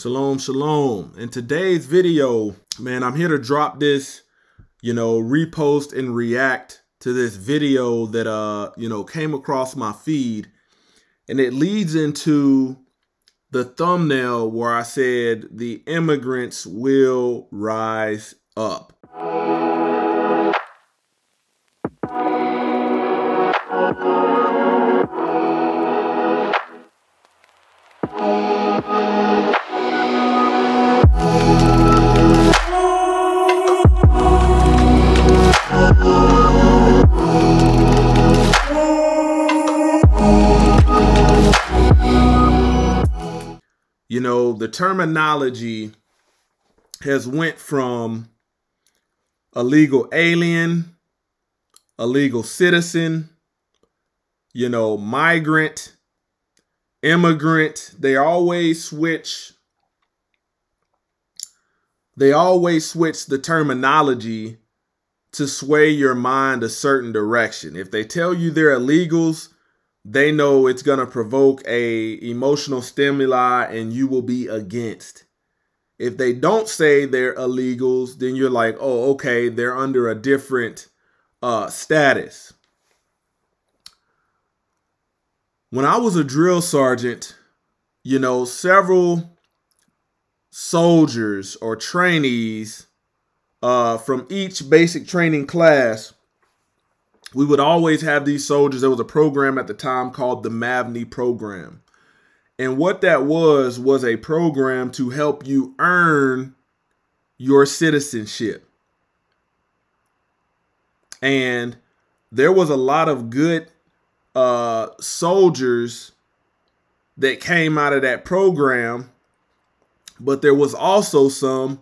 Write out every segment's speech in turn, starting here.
Shalom, shalom. In today's video, man, I'm here to drop this, you know, repost and react to this video that, uh, you know, came across my feed. And it leads into the thumbnail where I said the immigrants will rise up. Terminology has went from illegal alien illegal citizen you know migrant immigrant. They always switch they always switch the terminology to sway your mind a certain direction. If they tell you they're illegals they know it's going to provoke a emotional stimuli and you will be against. If they don't say they're illegals, then you're like, "Oh, okay, they're under a different uh status." When I was a drill sergeant, you know, several soldiers or trainees uh, from each basic training class we would always have these soldiers. There was a program at the time called the MAVNI program. And what that was, was a program to help you earn your citizenship. And there was a lot of good uh, soldiers that came out of that program, but there was also some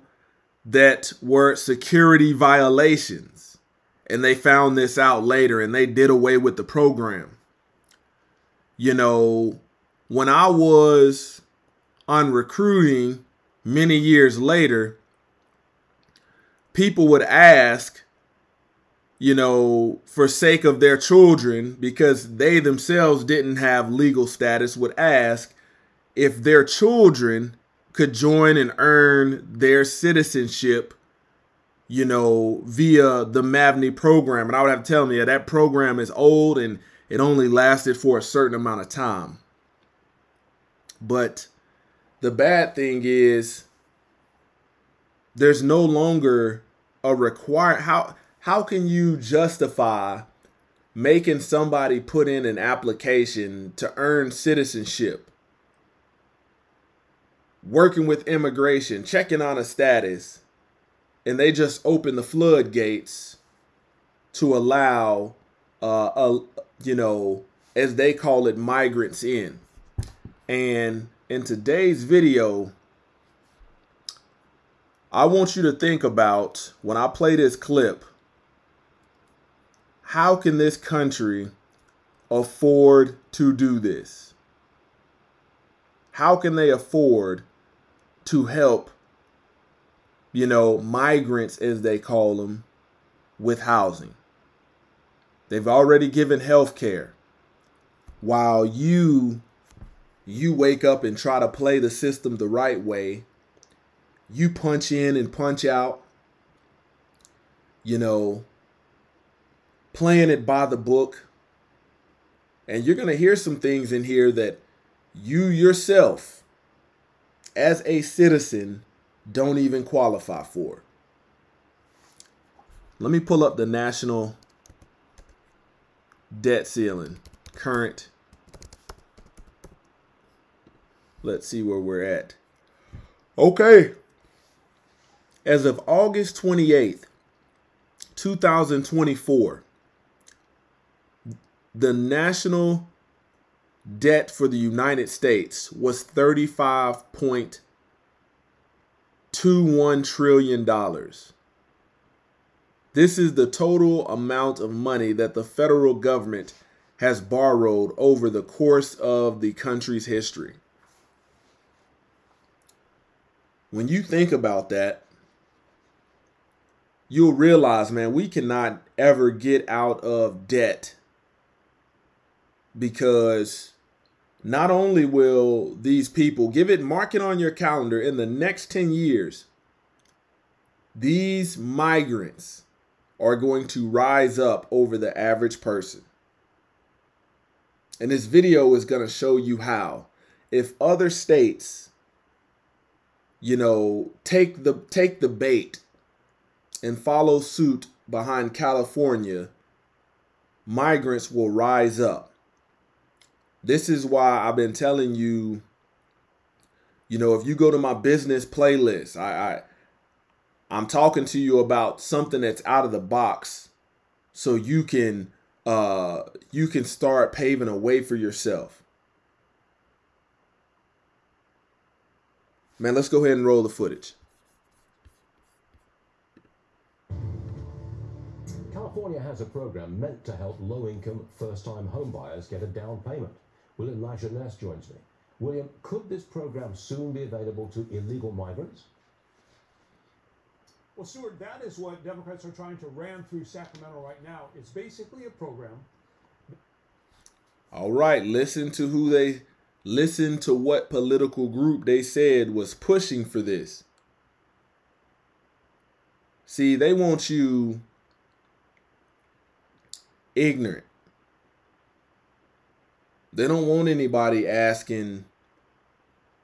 that were security violations and they found this out later and they did away with the program. You know, when I was on recruiting many years later, people would ask, you know, for sake of their children, because they themselves didn't have legal status, would ask if their children could join and earn their citizenship you know, via the MAVNI program. And I would have to tell them, yeah, that program is old and it only lasted for a certain amount of time. But the bad thing is there's no longer a required how how can you justify making somebody put in an application to earn citizenship working with immigration checking on a status and they just open the floodgates to allow, uh, a, you know, as they call it, migrants in. And in today's video, I want you to think about when I play this clip, how can this country afford to do this? How can they afford to help you know, migrants, as they call them, with housing. They've already given health care. While you you wake up and try to play the system the right way, you punch in and punch out, you know, playing it by the book. And you're going to hear some things in here that you yourself, as a citizen, don't even qualify for. Let me pull up the national debt ceiling, current. Let's see where we're at. Okay. As of August 28th, 2024, the national debt for the United States was 35.8 to $1 trillion. This is the total amount of money that the federal government has borrowed over the course of the country's history. When you think about that, you'll realize, man, we cannot ever get out of debt because not only will these people give it, mark it on your calendar in the next 10 years, these migrants are going to rise up over the average person. And this video is going to show you how. If other states, you know, take the take the bait and follow suit behind California, migrants will rise up. This is why I've been telling you, you know, if you go to my business playlist, I, I I'm talking to you about something that's out of the box so you can uh you can start paving a way for yourself. Man, let's go ahead and roll the footage. California has a program meant to help low-income first-time homebuyers get a down payment. William La Jeunesse joins me. William, could this program soon be available to illegal migrants? Well, Stuart, that is what Democrats are trying to ram through Sacramento right now. It's basically a program. All right, listen to who they listen to what political group they said was pushing for this. See, they want you ignorant. They don't want anybody asking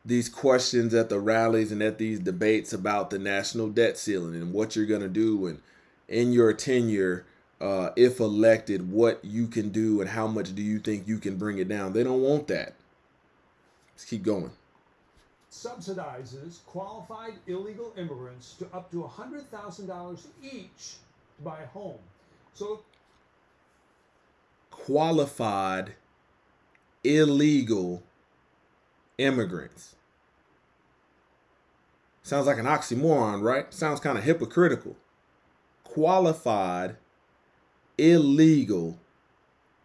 these questions at the rallies and at these debates about the national debt ceiling and what you're going to do and in your tenure uh, if elected what you can do and how much do you think you can bring it down. They don't want that. Let's keep going. Subsidizes qualified illegal immigrants to up to a $100000 each to buy a home. So qualified illegal immigrants. Sounds like an oxymoron, right? Sounds kind of hypocritical. Qualified illegal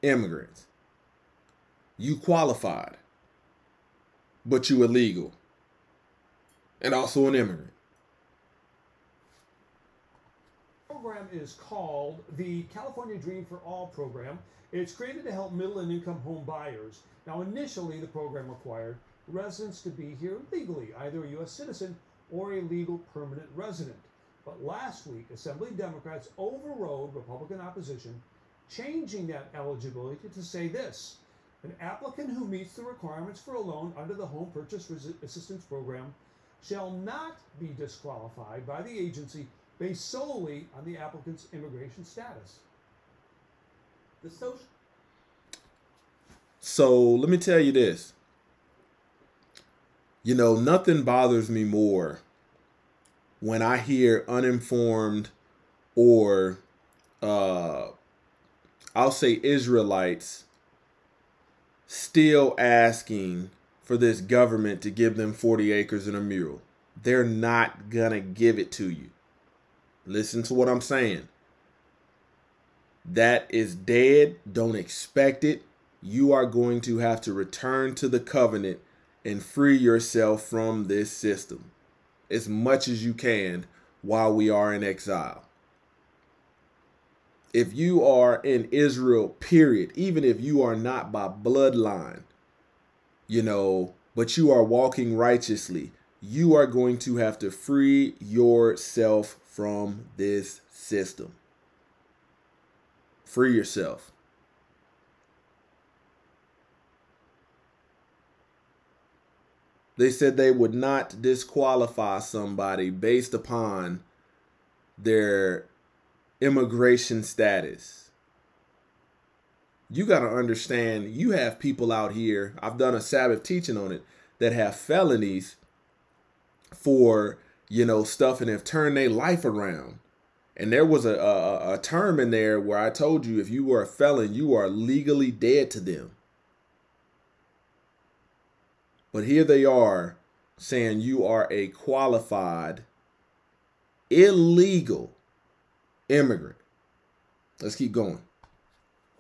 immigrants. You qualified, but you illegal. And also an immigrant. Program is called the California Dream for All program. It's created to help middle and income home buyers. Now, initially, the program required residents to be here legally, either a U.S. citizen or a legal permanent resident. But last week, Assembly Democrats overrode Republican opposition, changing that eligibility to say this an applicant who meets the requirements for a loan under the Home Purchase Assistance Program shall not be disqualified by the agency based solely on the applicant's immigration status. The social so let me tell you this. You know, nothing bothers me more when I hear uninformed or uh I'll say Israelites still asking for this government to give them 40 acres and a mule. They're not going to give it to you. Listen to what I'm saying. That is dead. Don't expect it. You are going to have to return to the covenant and free yourself from this system as much as you can while we are in exile. If you are in Israel, period, even if you are not by bloodline, you know, but you are walking righteously, you are going to have to free yourself from this system. Free yourself. They said they would not disqualify somebody based upon their immigration status. You got to understand, you have people out here, I've done a Sabbath teaching on it, that have felonies for you know, stuff and have turned their life around. And there was a, a, a term in there where I told you if you were a felon, you are legally dead to them. But here they are saying you are a qualified, illegal immigrant. Let's keep going.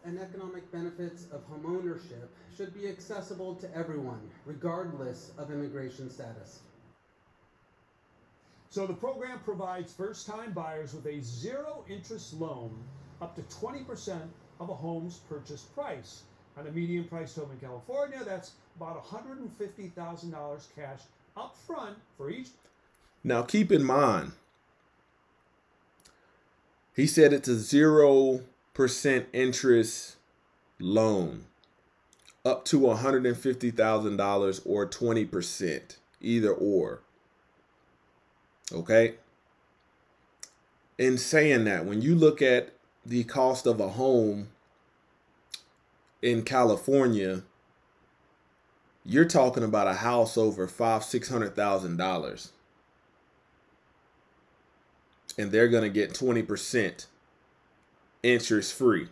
And economic benefits of homeownership should be accessible to everyone, regardless of immigration status. So the program provides first-time buyers with a zero interest loan up to 20% of a home's purchase price. On a median priced home in California, that's about $150,000 cash up front for each. Now, keep in mind, he said it's a 0% interest loan up to $150,000 or 20%, either or. Okay? In saying that, when you look at the cost of a home in California, you're talking about a house over five, six hundred thousand dollars. And they're gonna get 20% interest free.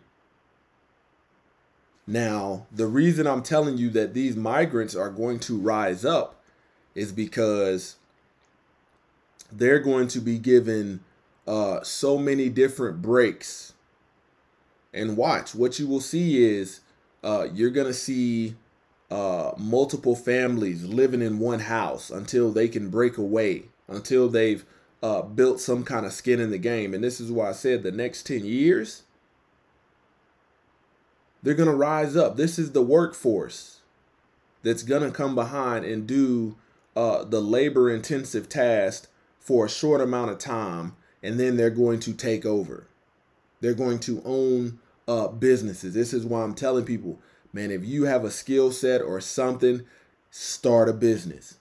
Now, the reason I'm telling you that these migrants are going to rise up is because they're going to be given uh, so many different breaks. And watch, what you will see is uh, you're going to see uh, multiple families living in one house until they can break away, until they've uh, built some kind of skin in the game. And this is why I said the next 10 years they're going to rise up. This is the workforce that's going to come behind and do uh, the labor intensive task for a short amount of time, and then they're going to take over. They're going to own uh, businesses. This is why I'm telling people, man, if you have a skill set or something, start a business.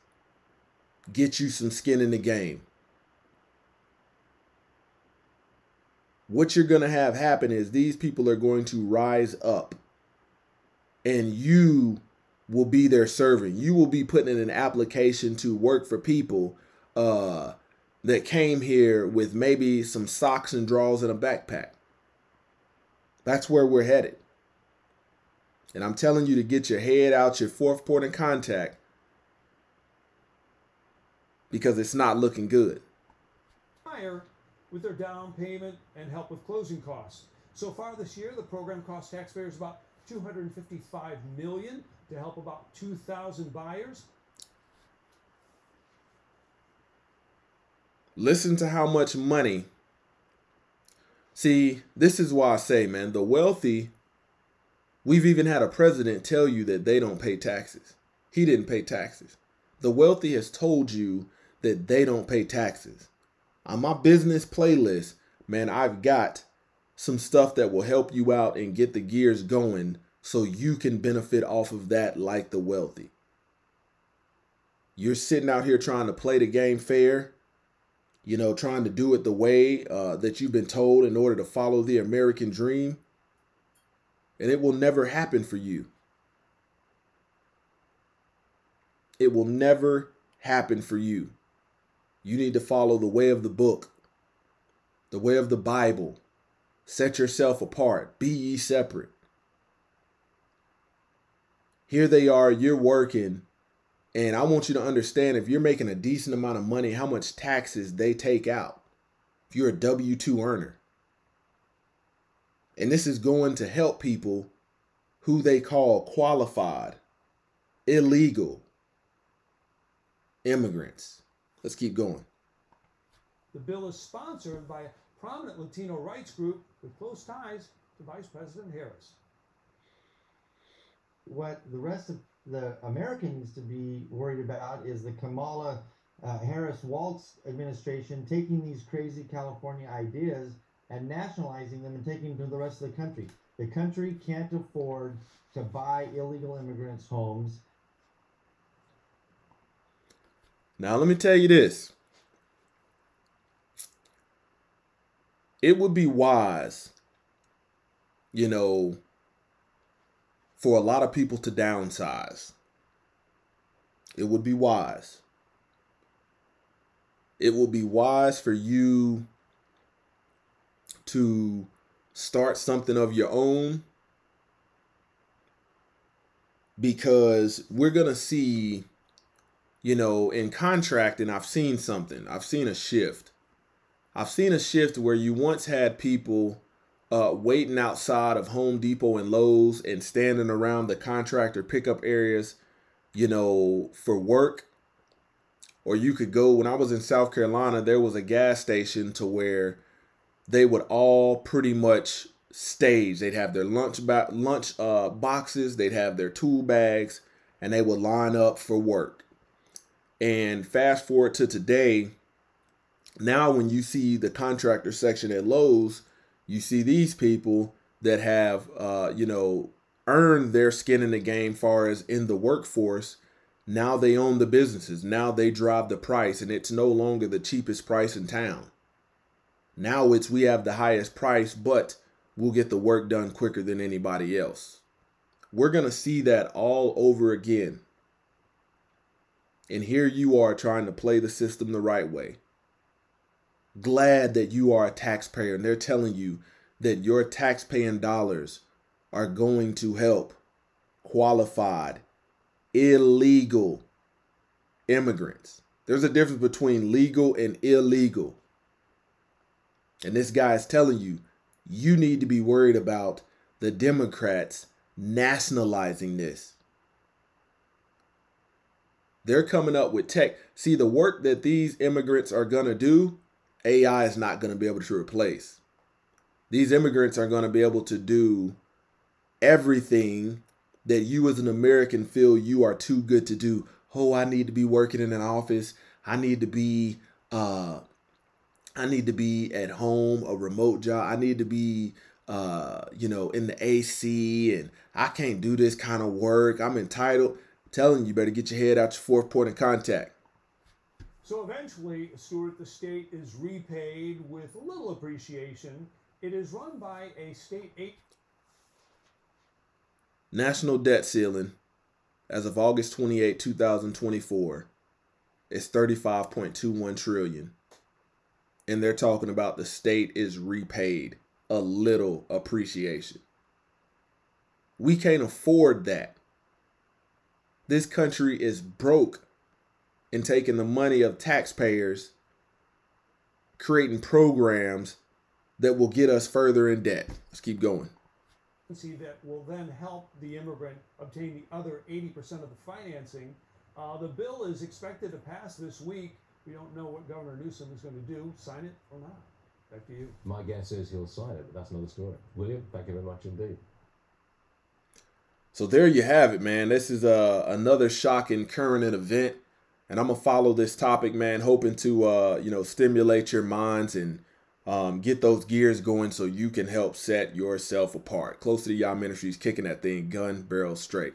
Get you some skin in the game. what you're going to have happen is these people are going to rise up and you will be their servant. You will be putting in an application to work for people uh, that came here with maybe some socks and drawers and a backpack. That's where we're headed. And I'm telling you to get your head out your fourth port of contact because it's not looking good. Higher with their down payment and help with closing costs. So far this year, the program cost taxpayers about 255 million to help about 2,000 buyers. Listen to how much money. See, this is why I say, man, the wealthy, we've even had a president tell you that they don't pay taxes. He didn't pay taxes. The wealthy has told you that they don't pay taxes on my business playlist, man, I've got some stuff that will help you out and get the gears going so you can benefit off of that like the wealthy. You're sitting out here trying to play the game fair, you know, trying to do it the way uh, that you've been told in order to follow the American dream, and it will never happen for you. It will never happen for you. You need to follow the way of the book, the way of the Bible. Set yourself apart. Be ye separate. Here they are, you're working. And I want you to understand if you're making a decent amount of money, how much taxes they take out. If you're a W 2 earner. And this is going to help people who they call qualified, illegal immigrants. Let's keep going. The bill is sponsored by a prominent Latino rights group with close ties to Vice President Harris. What the rest of the Americans to be worried about is the Kamala uh, Harris Waltz administration taking these crazy California ideas and nationalizing them and taking them to the rest of the country. The country can't afford to buy illegal immigrants' homes Now, let me tell you this. It would be wise, you know, for a lot of people to downsize. It would be wise. It would be wise for you to start something of your own because we're going to see you know, in contracting, I've seen something. I've seen a shift. I've seen a shift where you once had people uh, waiting outside of Home Depot and Lowe's and standing around the contractor pickup areas, you know, for work. Or you could go, when I was in South Carolina, there was a gas station to where they would all pretty much stage. They'd have their lunch ba- lunch uh, boxes, they'd have their tool bags, and they would line up for work. And fast forward to today, now when you see the contractor section at Lowe's, you see these people that have, uh, you know, earned their skin in the game, far as in the workforce. Now they own the businesses. Now they drive the price, and it's no longer the cheapest price in town. Now it's we have the highest price, but we'll get the work done quicker than anybody else. We're going to see that all over again. And here you are trying to play the system the right way. Glad that you are a taxpayer and they're telling you that your taxpaying dollars are going to help qualified, illegal immigrants. There's a difference between legal and illegal. And this guy is telling you, you need to be worried about the Democrats nationalizing this. They're coming up with tech. See, the work that these immigrants are going to do, AI is not going to be able to replace. These immigrants are going to be able to do everything that you as an American feel you are too good to do. Oh, I need to be working in an office. I need to be uh I need to be at home, a remote job. I need to be uh, you know, in the AC and I can't do this kind of work. I'm entitled. I'm telling you, you better get your head out your fourth point of contact. So eventually, Stuart, the state is repaid with little appreciation. It is run by a state eight. National debt ceiling as of August 28, 2024 is 35.21 trillion. And they're talking about the state is repaid a little appreciation. We can't afford that. This country is broke in taking the money of taxpayers, creating programs that will get us further in debt. Let's keep going. See that will then help the immigrant obtain the other 80% of the financing. Uh, the bill is expected to pass this week. We don't know what Governor Newsom is going to do. Sign it or not. Back to you. My guess is he'll sign it, but that's another story. William, thank you very much indeed. So there you have it, man. This is uh, another shocking current event, and I'm gonna follow this topic, man, hoping to uh, you know stimulate your minds and um, get those gears going so you can help set yourself apart. Close to Yah Ministries, kicking that thing gun barrel straight.